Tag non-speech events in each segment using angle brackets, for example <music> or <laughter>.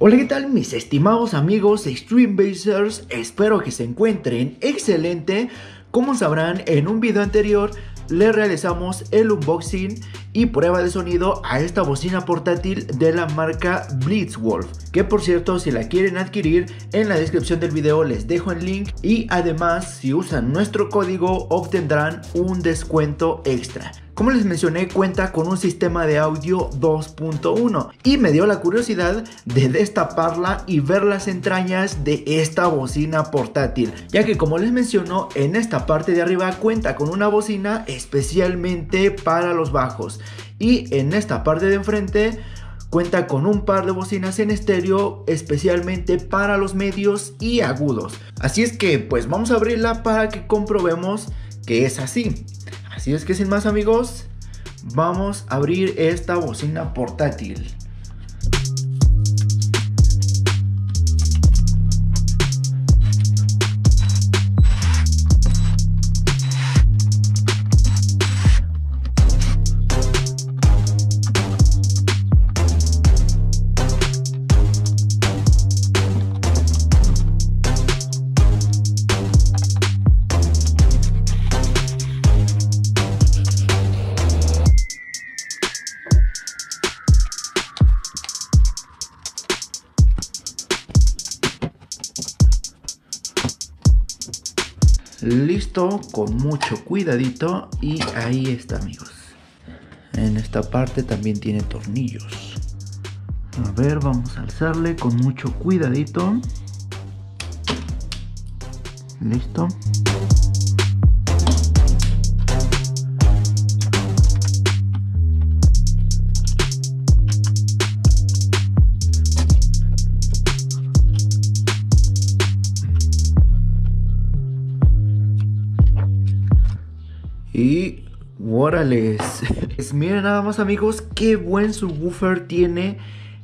Hola, ¿qué tal mis estimados amigos Stream Basers? Espero que se encuentren excelente. Como sabrán, en un video anterior le realizamos el unboxing y prueba de sonido a esta bocina portátil de la marca Blitzwolf. Que por cierto, si la quieren adquirir, en la descripción del video les dejo el link y además si usan nuestro código obtendrán un descuento extra. Como les mencioné, cuenta con un sistema de audio 2.1 y me dio la curiosidad de destaparla y ver las entrañas de esta bocina portátil, ya que como les menciono, en esta parte de arriba cuenta con una bocina especialmente para los bajos y en esta parte de enfrente cuenta con un par de bocinas en estéreo especialmente para los medios y agudos. Así es que pues vamos a abrirla para que comprobemos que es así. Así es que sin más amigos, vamos a abrir esta bocina portátil. Con mucho cuidadito y ahí está amigos. En esta parte también tiene tornillos. A ver vamos a alzarle con mucho cuidadito. Listo Y órales. <laughs> Miren nada más amigos, qué buen subwoofer tiene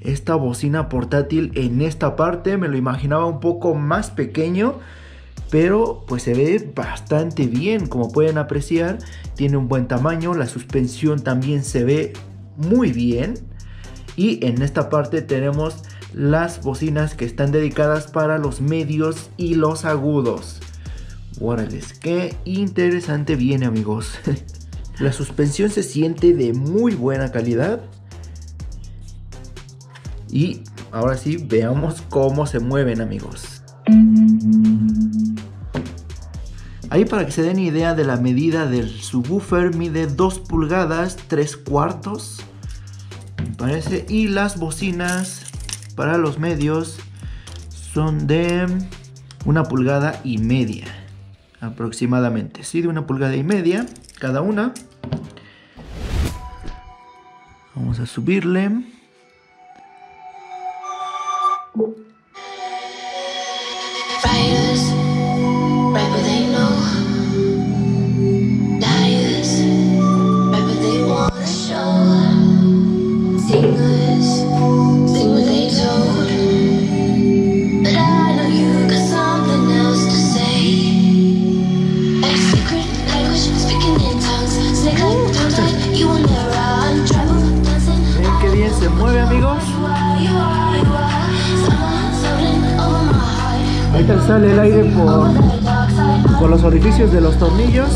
esta bocina portátil en esta parte. Me lo imaginaba un poco más pequeño. Pero pues se ve bastante bien, como pueden apreciar. Tiene un buen tamaño, la suspensión también se ve muy bien. Y en esta parte tenemos las bocinas que están dedicadas para los medios y los agudos. Órales, qué interesante viene amigos. <laughs> La suspensión se siente de muy buena calidad. Y ahora sí, veamos cómo se mueven amigos. Ahí para que se den idea de la medida del subwoofer, mide 2 pulgadas 3 cuartos. Me parece. Y las bocinas para los medios son de una pulgada y media aproximadamente, sí, de una pulgada y media cada una. Vamos a subirle. Sale el aire por, por los orificios de los tornillos.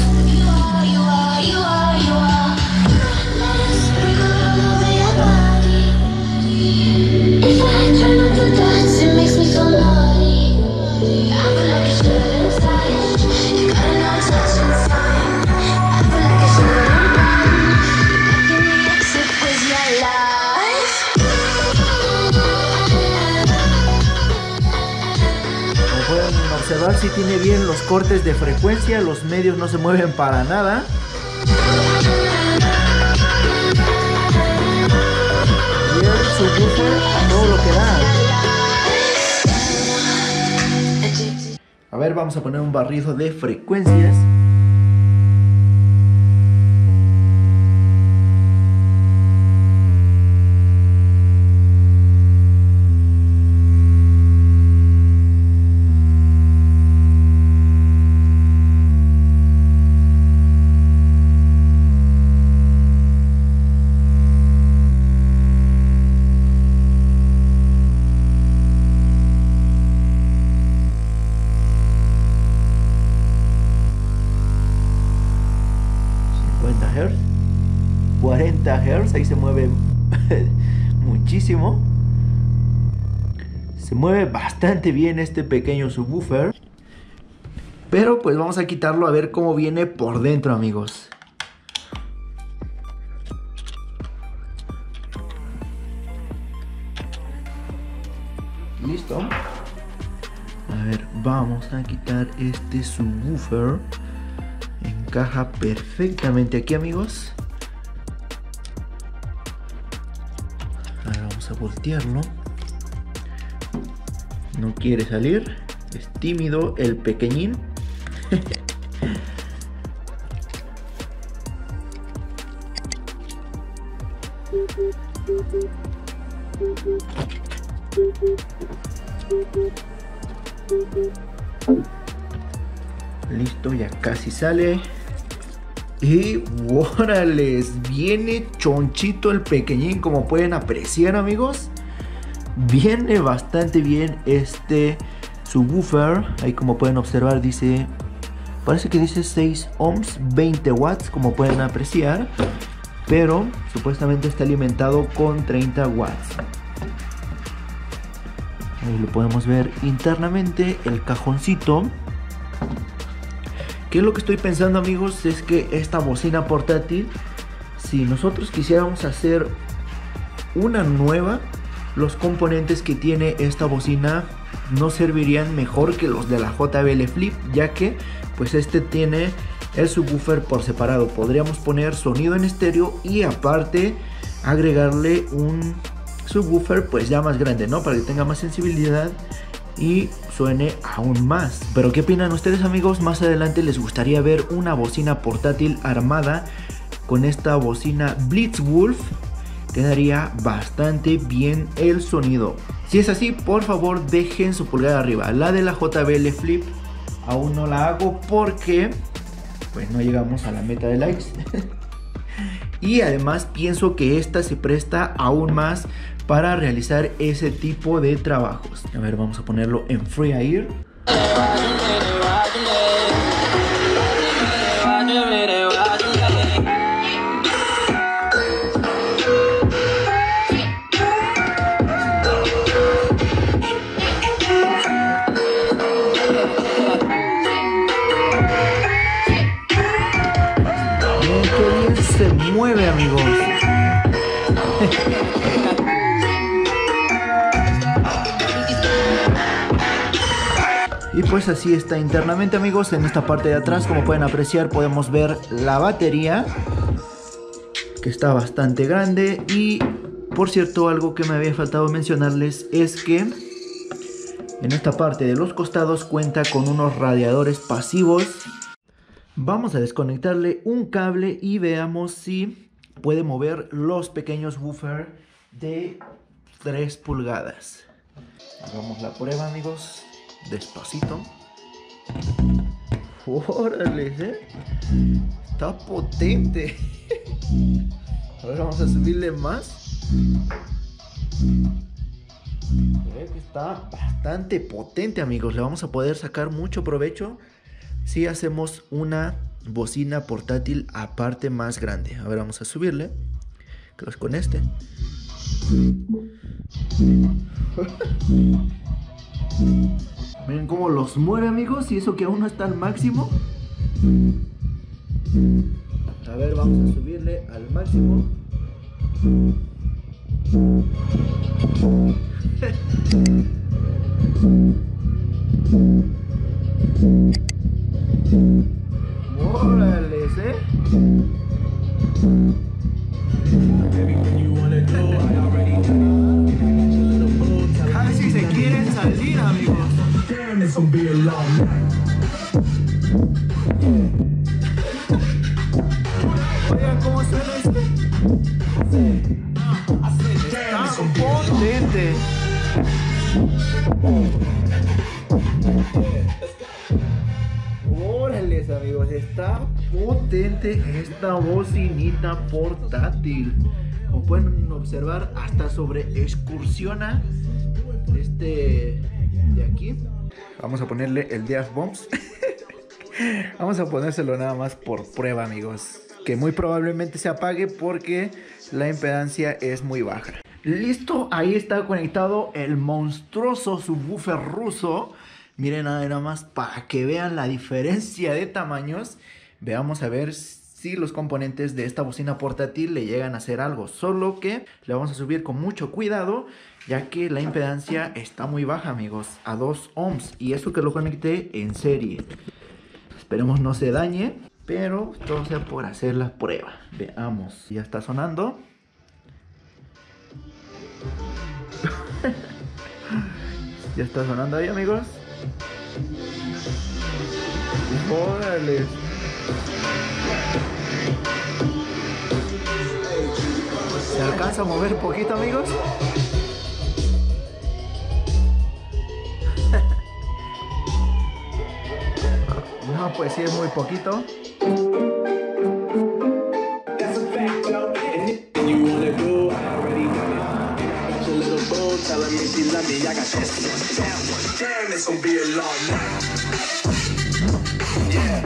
Si tiene bien los cortes de frecuencia, los medios no se mueven para nada. Y el subwoofer todo lo que da. A ver, vamos a poner un barrido de frecuencias. Se mueve bastante bien este pequeño subwoofer. Pero pues vamos a quitarlo a ver cómo viene por dentro amigos. Listo. A ver, vamos a quitar este subwoofer. Encaja perfectamente aquí amigos. Ahora vamos a voltearlo. No quiere salir. Es tímido el pequeñín. Listo, ya casi sale. Y órales, viene chonchito el pequeñín, como pueden apreciar amigos. Viene bastante bien este subwoofer. Ahí como pueden observar dice, parece que dice 6 ohms, 20 watts, como pueden apreciar. Pero supuestamente está alimentado con 30 watts. Ahí lo podemos ver internamente, el cajoncito. ¿Qué es lo que estoy pensando amigos? Es que esta bocina portátil, si nosotros quisiéramos hacer una nueva, los componentes que tiene esta bocina no servirían mejor que los de la JBL Flip, ya que pues este tiene el subwoofer por separado. Podríamos poner sonido en estéreo y aparte agregarle un subwoofer pues ya más grande, ¿no? Para que tenga más sensibilidad y suene aún más. Pero ¿qué opinan ustedes amigos? Más adelante les gustaría ver una bocina portátil armada con esta bocina Blitzwolf. Quedaría bastante bien el sonido. Si es así, por favor dejen su pulgar arriba. La de la JBL Flip aún no la hago porque pues no llegamos a la meta de likes. <laughs> y además pienso que esta se presta aún más para realizar ese tipo de trabajos. A ver, vamos a ponerlo en Free Air. amigos. Y pues así está internamente amigos, en esta parte de atrás como pueden apreciar podemos ver la batería que está bastante grande y por cierto algo que me había faltado mencionarles es que en esta parte de los costados cuenta con unos radiadores pasivos. Vamos a desconectarle un cable y veamos si puede mover los pequeños woofer de 3 pulgadas. Hagamos la prueba amigos despacito. Órale, ¿eh? Está potente. <laughs> A ver, vamos a subirle más. Ve que está bastante potente, amigos. Le vamos a poder sacar mucho provecho si hacemos una bocina portátil aparte más grande. A ver, vamos a subirle. Que con este. <laughs> Miren cómo los mueve amigos y eso que aún no está al máximo. A ver, vamos a subirle al máximo. <laughs> Órale, ¿eh? Casi se quieren salir, amigos. Oigan cómo suena este. Está potente. Está potente esta bocinita portátil. Como pueden observar, hasta sobre excursiona este de aquí. Vamos a ponerle el Death Bombs. <laughs> Vamos a ponérselo nada más por prueba, amigos. Que muy probablemente se apague porque la impedancia es muy baja. Listo, ahí está conectado el monstruoso subwoofer ruso. Miren nada más para que vean la diferencia de tamaños. Veamos a ver si los componentes de esta bocina portátil le llegan a hacer algo. Solo que le vamos a subir con mucho cuidado ya que la impedancia está muy baja amigos, a 2 ohms. Y eso que lo conecté en serie. Esperemos no se dañe, pero todo sea por hacer la prueba. Veamos, ya está sonando. <laughs> ya está sonando ahí, amigos. Órale. ¿Se alcanza a mover poquito, amigos? <laughs> no, pues sí, es muy poquito. I mean, I got this. Damn, damn, this gonna be a long night. Yeah.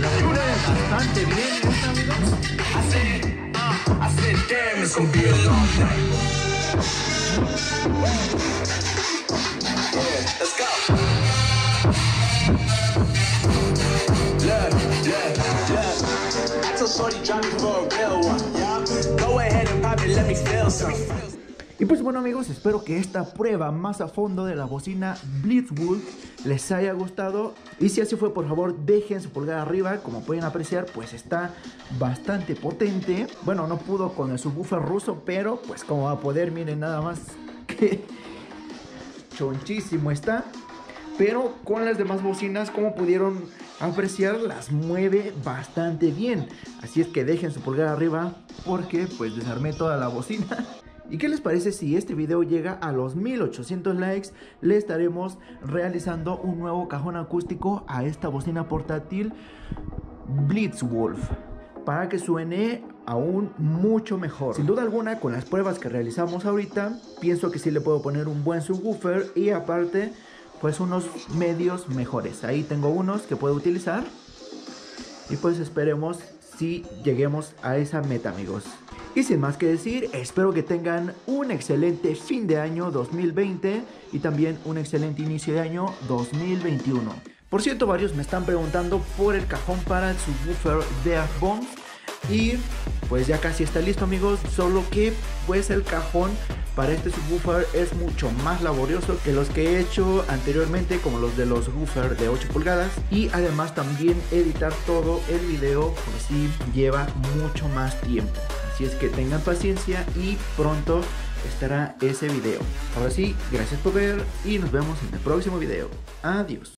La dura es bastante bien esta, amigos. I said, uh, I said, damn, it's gonna be a long night. Yeah, let's go. Look, look, look. I told Shorty, drop me for a real one. Yeah. Go ahead and pop it, let me feel some. Y pues bueno amigos, espero que esta prueba más a fondo de la bocina Blitzwolf les haya gustado. Y si así fue, por favor, dejen su pulgar arriba. Como pueden apreciar, pues está bastante potente. Bueno, no pudo con el subwoofer ruso, pero pues como va a poder, miren nada más <laughs> que chonchísimo está. Pero con las demás bocinas, como pudieron apreciar, las mueve bastante bien. Así es que dejen su pulgar arriba porque pues desarmé toda la bocina. <laughs> ¿Y qué les parece si este video llega a los 1800 likes? Le estaremos realizando un nuevo cajón acústico a esta bocina portátil Blitzwolf para que suene aún mucho mejor. Sin duda alguna, con las pruebas que realizamos ahorita, pienso que sí le puedo poner un buen subwoofer y aparte, pues unos medios mejores. Ahí tengo unos que puedo utilizar y pues esperemos si lleguemos a esa meta, amigos. Y sin más que decir, espero que tengan un excelente fin de año 2020 y también un excelente inicio de año 2021. Por cierto, varios me están preguntando por el cajón para el subwoofer de Bones y pues ya casi está listo amigos, solo que pues el cajón para este subwoofer es mucho más laborioso que los que he hecho anteriormente como los de los woofer de 8 pulgadas y además también editar todo el video pues sí lleva mucho más tiempo. Así es que tengan paciencia y pronto estará ese video. Ahora sí, gracias por ver y nos vemos en el próximo video. Adiós.